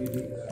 Jadi